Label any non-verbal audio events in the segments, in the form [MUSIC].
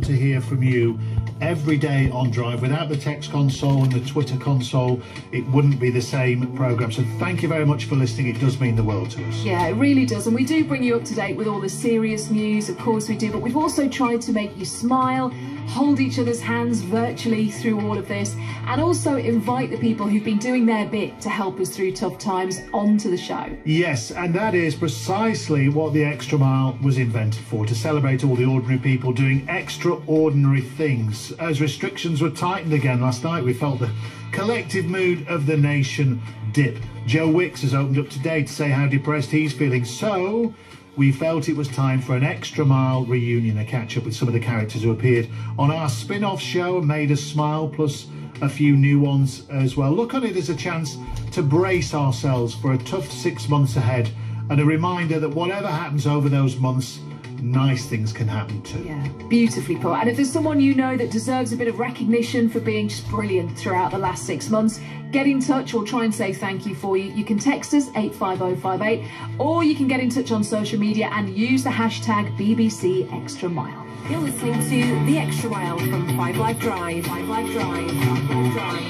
to hear from you every day on Drive. Without the text console and the Twitter console, it wouldn't be the same program. So thank you very much for listening. It does mean the world to us. Yeah, it really does. And we do bring you up to date with all the serious news, of course we do, but we've also tried to make you smile, hold each other's hands virtually through all of this, and also invite the people who've been doing their bit to help us through tough times onto the show. Yes, and that is precisely what the Extra Mile was invented for to celebrate all the ordinary people doing extraordinary things. As restrictions were tightened again last night, we felt the collective mood of the nation dip. Joe Wicks has opened up today to say how depressed he's feeling. So, we felt it was time for an extra mile reunion, a catch up with some of the characters who appeared on our spin off show and made us smile, plus a few new ones as well. Look on it as a chance to brace ourselves for a tough six months ahead and a reminder that whatever happens over those months, nice things can happen too. Yeah, beautifully put. And if there's someone you know that deserves a bit of recognition for being just brilliant throughout the last six months, get in touch or try and say thank you for you. You can text us 85058 or you can get in touch on social media and use the hashtag BBC Extra Mile. You're listening to The Extra Mile from Five Live Drive. Five Live Drive. Five Live Drive.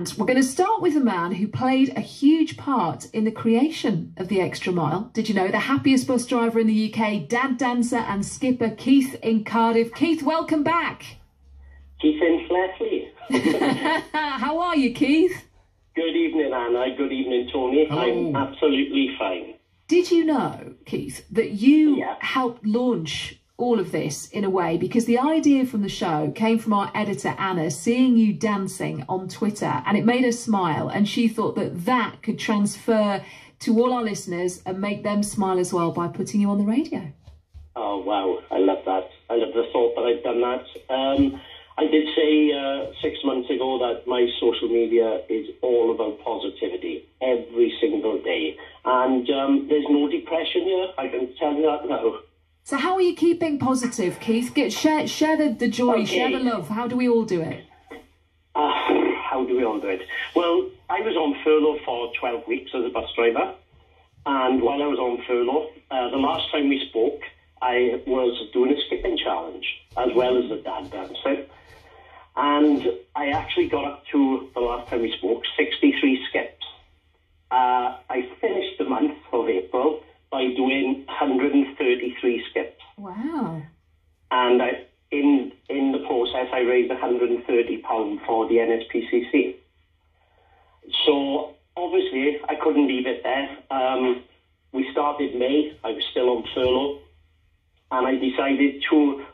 And we're going to start with a man who played a huge part in the creation of the Extra Mile. Did you know the happiest bus driver in the UK, dad dancer and skipper Keith in Cardiff? Keith, welcome back. Keith in Leslie. [LAUGHS] [LAUGHS] How are you, Keith? Good evening, Anna. Good evening, Tony. Hello. I'm absolutely fine. Did you know, Keith, that you Yeah. helped launch all of this in a way? Because the idea from the show came from our editor, Anna, seeing you dancing on Twitter, and it made her smile. And she thought that that could transfer to all our listeners and make them smile as well by putting you on the radio. Oh, wow. I love that. I love the thought that I've done that. Um, I did say uh, six months ago that my social media is all about positivity every single day. And um, there's no depression here. I can tell you that now. So, how are you keeping positive, Keith? Get share share the, the joy, Okay. share the love. How do we all do it? Uh, how do we all do it? Well, I was on furlough for 12 weeks as a bus driver. And while I was on furlough, uh, the last time we spoke, I was doing a skipping challenge as well as the dad dancing. And I actually got up to, the last time we spoke, 63 skips. 133 skips Wow. and I, in in the process, I raised 130 pound for the NSPCC. So obviously, I couldn't leave it there. Um, we started May. I was still on furlough, and I decided to